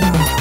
Bye.